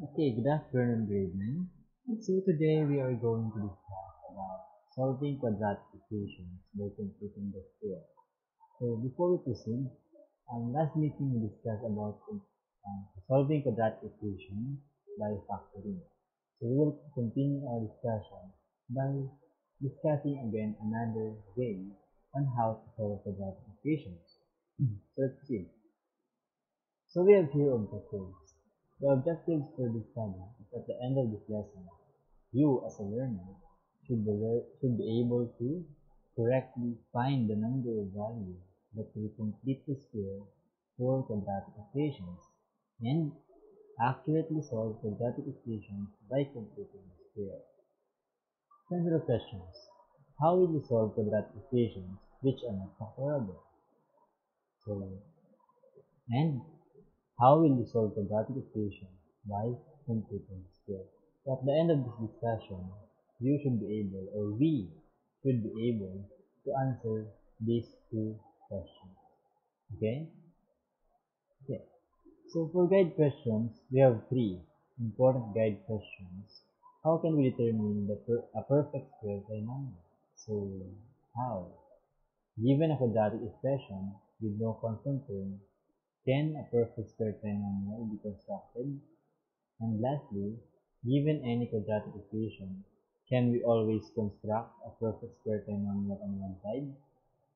Okay, good afternoon, grade 9. So today we are going to discuss about solving quadratic equations by completing the square. So before we proceed, um, last meeting we discussed about um, solving quadratic equations by factoring. So we will continue our discussion by discussing again another way on how to solve quadratic equations. so let's see. So we have here on the objectives. The objectives for this study is at the end of this lesson, you as a learner should be, should be able to correctly find the number of values that will complete the square for quadratic equations and accurately solve quadratic equations by completing the square. Central questions. How will you solve quadratic equations which are not factorable? So, and how will you solve quadratic equation by completing square? So at the end of this discussion, you should be able, or we should be able to answer these two questions. Okay? Okay. So for guide questions, we have three important guide questions. How can we determine the per a perfect square trinomial? So how? Given a quadratic expression with no constant term, can a perfect square trinomial be constructed? And lastly, given any quadratic equation, can we always construct a perfect square trinomial on one side?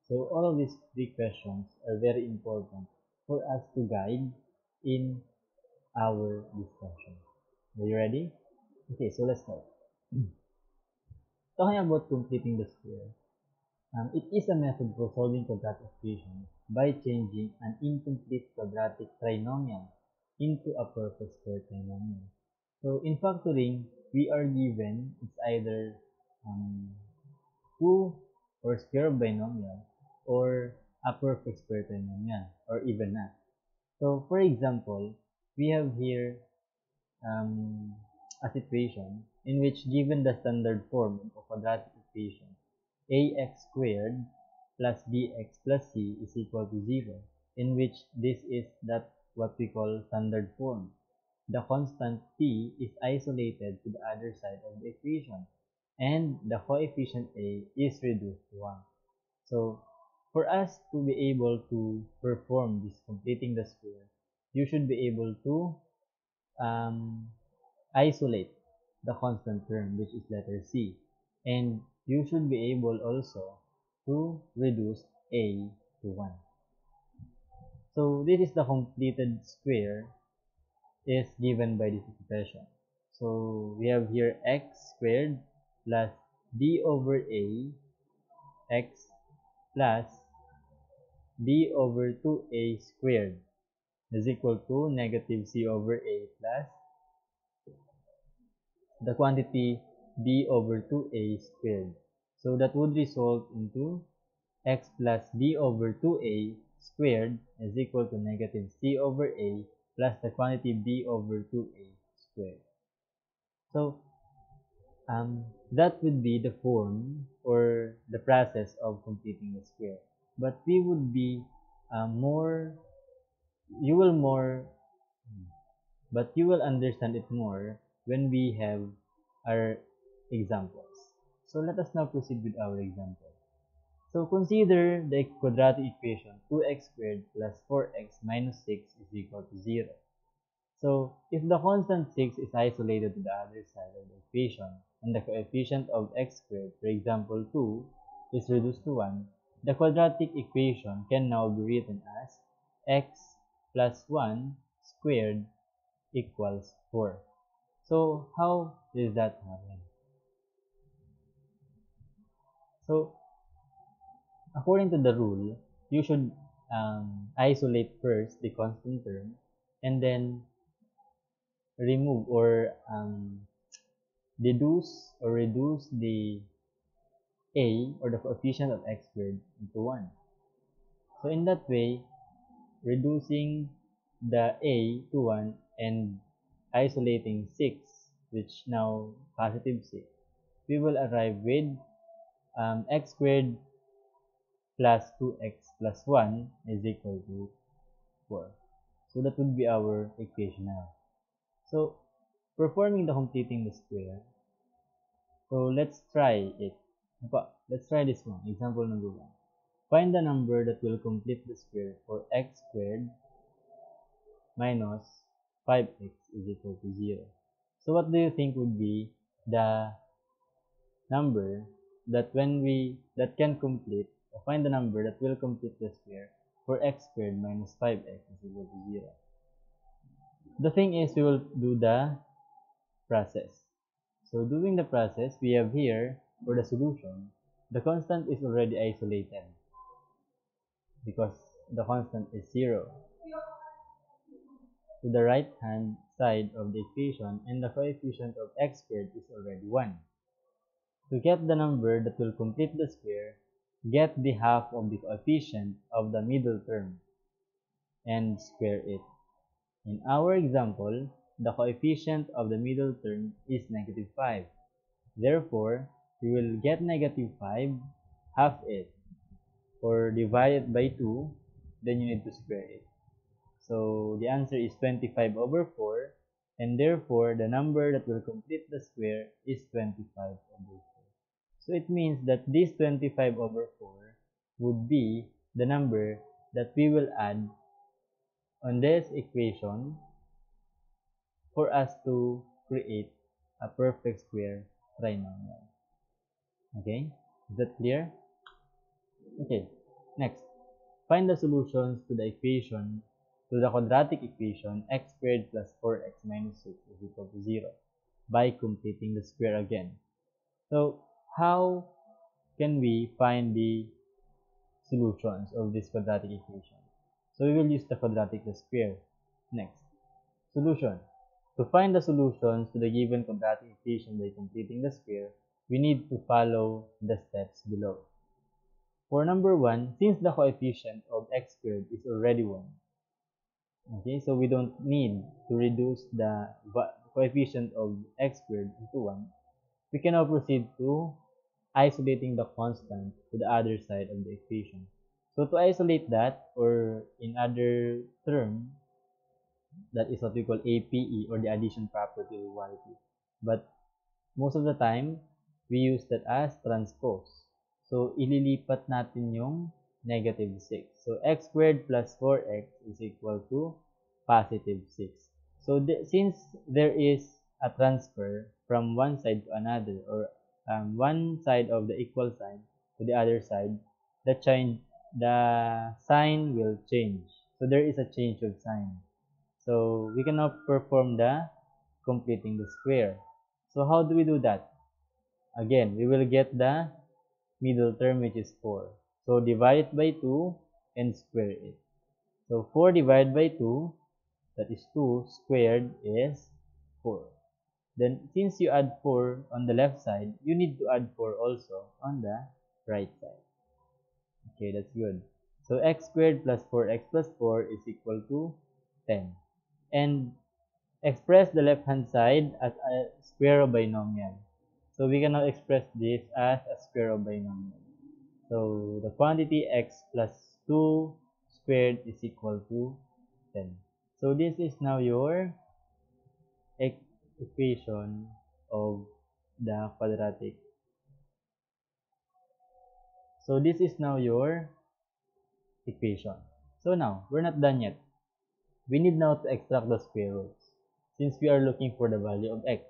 So all of these three questions are very important for us to guide in our discussion. Are you ready? Okay, so let's start. Talking about completing the square, um, it is a method for solving quadratic equations by changing an incomplete quadratic trinomial into a perfect square trinomial. So in factoring, we are given it's either um, 2 or square binomial or a perfect square trinomial or even not. So for example, we have here um, a situation in which given the standard form of quadratic equation ax squared plus bx plus c is equal to 0, in which this is that what we call standard form. The constant t is isolated to the other side of the equation, and the coefficient a is reduced to 1. So, for us to be able to perform this completing the square, you should be able to um, isolate the constant term, which is letter c, and you should be able also to reduce a to 1. So this is the completed square is given by this expression. So we have here x squared plus b over a x plus b over 2a squared is equal to negative c over a plus the quantity b over 2a squared. So that would result into x plus b over 2a squared is equal to negative c over a plus the quantity b over 2a squared. So um, that would be the form or the process of completing the square. But we would be um, more, you will more, but you will understand it more when we have our examples. So let us now proceed with our example. So consider the quadratic equation 2x squared plus 4x minus 6 is equal to 0. So if the constant 6 is isolated to the other side of the equation and the coefficient of x squared, for example 2, is reduced to 1, the quadratic equation can now be written as x plus 1 squared equals 4. So how does that happen? So according to the rule, you should um, isolate first the constant term and then remove or um, deduce or reduce the a or the coefficient of x squared into 1. So in that way, reducing the a to 1 and isolating 6, which now positive 6, we will arrive with um, x squared plus 2x plus 1 is equal to 4. So that would be our equation now. So performing the completing the square. So let's try it. Let's try this one. Example number one. Find the number that will complete the square for x squared minus 5x is equal to 0. So what do you think would be the number that when we that can complete or find the number that will complete the square for x squared minus 5x is equal to 0. The thing is we will do the process. So doing the process we have here for the solution the constant is already isolated because the constant is 0 to the right hand side of the equation and the coefficient of x squared is already 1. To get the number that will complete the square, get the half of the coefficient of the middle term and square it. In our example, the coefficient of the middle term is negative 5. Therefore, we will get negative 5, half it, or divide it by 2, then you need to square it. So the answer is 25 over 4 and therefore the number that will complete the square is 25 over 4. So it means that this 25 over 4 would be the number that we will add on this equation for us to create a perfect square trinomial. Okay, is that clear? Okay, next, find the solutions to the equation to the quadratic equation x squared plus 4x minus 6 is equal to 0 by completing the square again. So, how can we find the solutions of this quadratic equation? So, we will use the quadratic square. Next, solution. To find the solutions to the given quadratic equation by completing the square, we need to follow the steps below. For number 1, since the coefficient of x squared is already 1, Okay, so we don't need to reduce the coefficient of x squared into 1. We can now proceed to isolating the constant to the other side of the equation. So to isolate that, or in other term, that is what we call APE or the addition property of equality. But most of the time, we use that as transpose. So ililipat natin yung negative 6. So x squared plus 4x is equal to positive 6. So the, since there is a transfer from one side to another or um, one side of the equal sign to the other side, the change the sign will change. So there is a change of sign. So we can now perform the completing the square. So how do we do that? Again, we will get the middle term which is 4. So divide it by 2 and square it. So 4 divided by 2, that is 2 squared is 4. Then since you add 4 on the left side, you need to add 4 also on the right side. Okay, that's good. So x squared plus 4x plus 4 is equal to 10. And express the left hand side as a square of binomial. So we can now express this as a square of binomial. So the quantity x plus 2 squared is equal to 10. So this is now your equation of the quadratic. So this is now your equation. So now, we're not done yet. We need now to extract the square roots since we are looking for the value of x.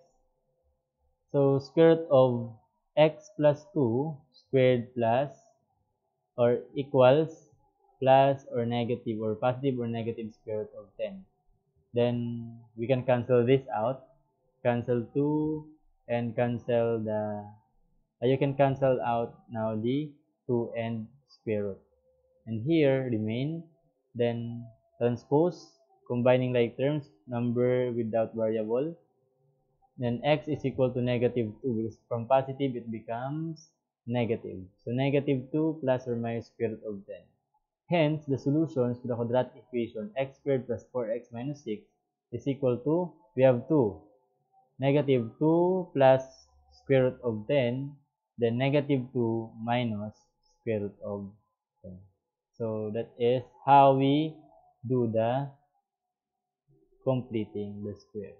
So square root of x plus 2 squared plus or equals plus or negative or positive or negative square root of 10. Then we can cancel this out. Cancel 2 and cancel the, uh, you can cancel out now the 2 and square root. And here remain, then transpose, combining like terms, number without variable. Then x is equal to negative 2 because from positive it becomes negative. So negative 2 plus or minus square root of 10. Hence, the solutions to the quadratic equation x squared plus 4x minus 6 is equal to, we have 2 negative 2 plus square root of 10 then negative 2 minus square root of 10 so that is how we do the completing the square.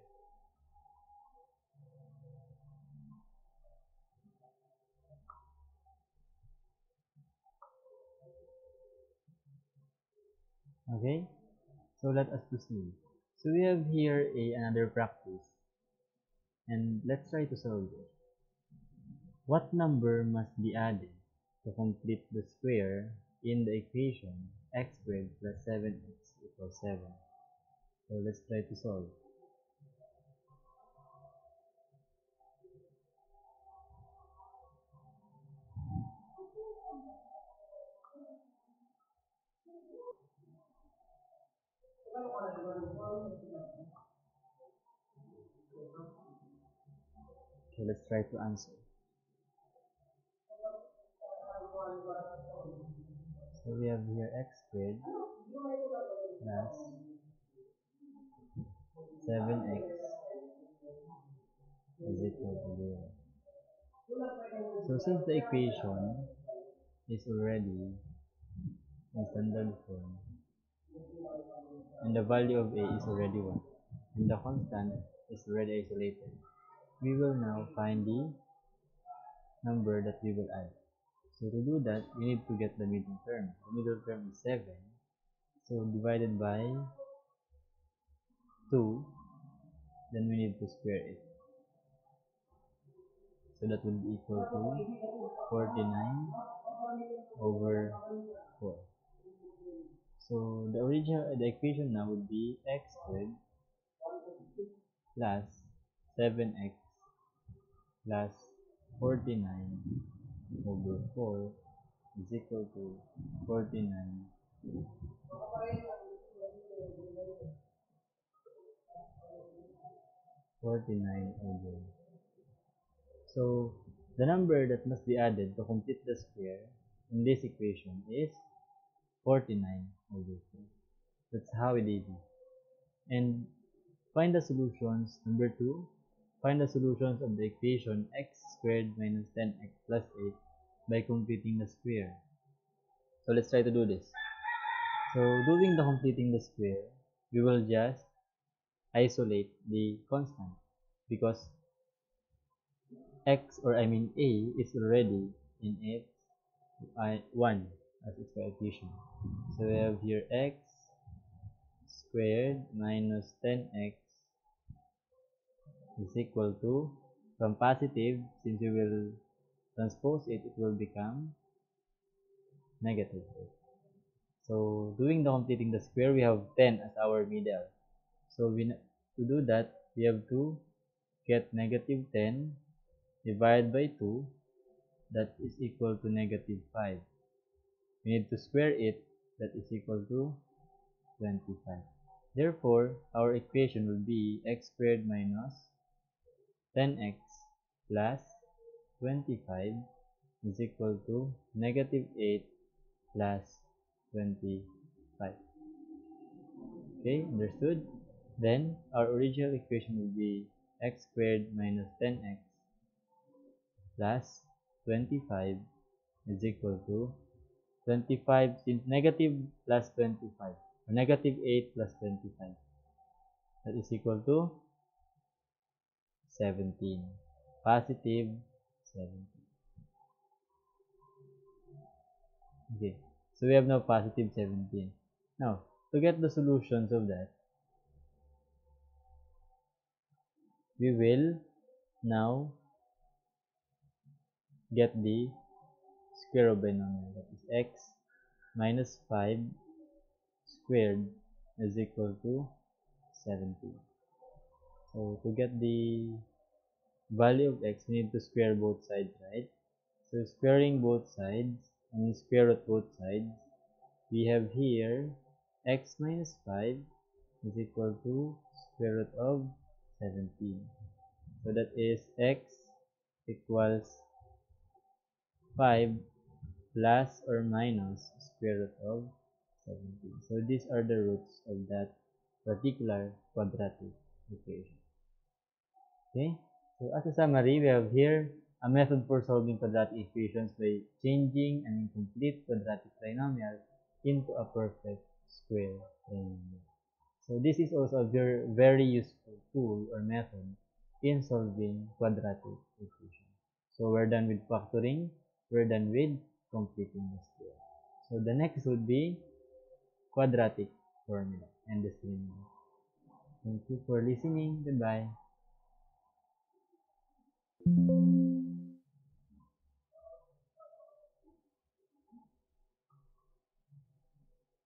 Okay? So let us proceed. So we have here a another practice and let's try to solve it. What number must be added to complete the square in the equation x squared plus 7x equals 7? So let's try to solve. Okay, let's try to answer. So we have here x squared plus 7x is equal to 0. So since the equation is already in standard form and the value of a is already 1 and the constant is already isolated, we will now find the number that we will add. So to do that, we need to get the middle term. The middle term is 7. So divided by 2, then we need to square it. So that will be equal to 49 over 4. So the original the equation now would be x squared plus 7x plus 49 over 4 is equal to 49 49 over. So the number that must be added to complete the square in this equation is 49 over 4 that's how it is. And find the solutions. Number 2 find the solutions of the equation x squared minus 10x plus 8 by completing the square. So let's try to do this. So doing the completing the square we will just isolate the constant because x or I mean a is already in x I 1 as its coefficient so we have here x squared minus 10x is equal to from positive since we will transpose it it will become negative. So doing the completing the square we have 10 as our middle. So we to do that we have to get negative 10 divided by 2 that is equal to negative 5 we need to square it that is equal to 25 therefore our equation will be x squared minus 10x plus 25 is equal to negative 8 plus 25 okay understood? Then our original equation will be x squared minus 10x plus 25 is equal to 25 since negative plus 25 or negative 8 plus 25 that is equal to 17 positive 17 okay so we have now positive 17 now to get the solutions of that we will now get the square of binomial that is x minus 5 squared is equal to 17 so to get the value of x we need to square both sides right? So squaring both sides I mean square root both sides we have here x minus 5 is equal to square root of 17 so that is x equals 5 plus or minus square root of 17 so these are the roots of that particular quadratic equation okay so as a summary we have here a method for solving quadratic equations by changing an incomplete quadratic trinomial into a perfect square trinomial so this is also a very, very useful tool or method in solving quadratic equations. So we're done with factoring, we're done with completing the square. So the next would be quadratic formula and the stream. Thank you for listening. Goodbye thank you